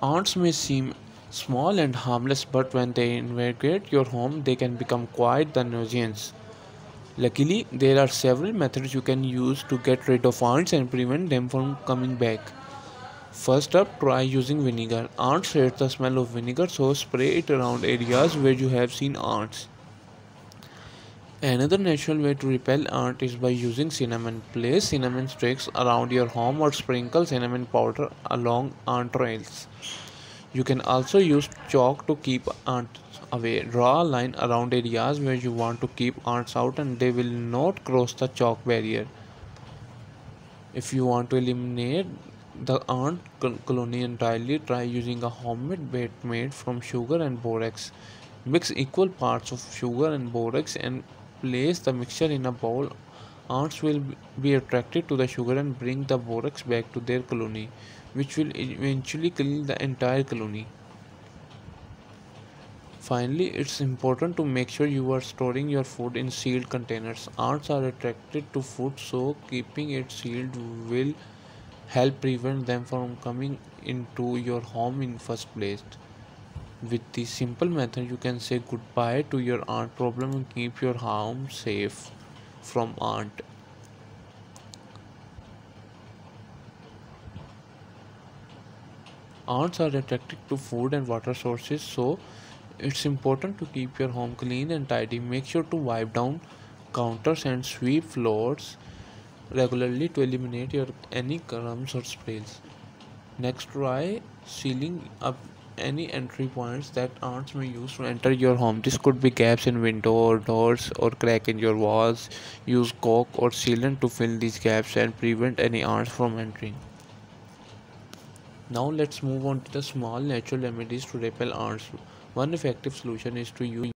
Ants may seem small and harmless, but when they invade your home, they can become quite the nuisance. Luckily, there are several methods you can use to get rid of ants and prevent them from coming back. First up, try using vinegar. Ants hate the smell of vinegar, so spray it around areas where you have seen ants. Another natural way to repel ant is by using cinnamon. Place cinnamon sticks around your home or sprinkle cinnamon powder along ant trails. You can also use chalk to keep ants away. Draw a line around areas where you want to keep ants out and they will not cross the chalk barrier. If you want to eliminate the ant colony entirely, try using a homemade bait made from sugar and borax. Mix equal parts of sugar and borax and place the mixture in a bowl. Ants will be attracted to the sugar and bring the borax back to their colony which will eventually kill the entire colony. Finally it's important to make sure you are storing your food in sealed containers. Ants are attracted to food so keeping it sealed will help prevent them from coming into your home in first place with this simple method, you can say goodbye to your ant problem and keep your home safe from ant. Ants are attracted to food and water sources, so it's important to keep your home clean and tidy. Make sure to wipe down counters and sweep floors regularly to eliminate your any crumbs or spills. Next, try sealing up any entry points that ants may use to enter your home. This could be gaps in window or doors or crack in your walls. Use caulk or sealant to fill these gaps and prevent any ants from entering. Now let's move on to the small natural remedies to repel ants. One effective solution is to use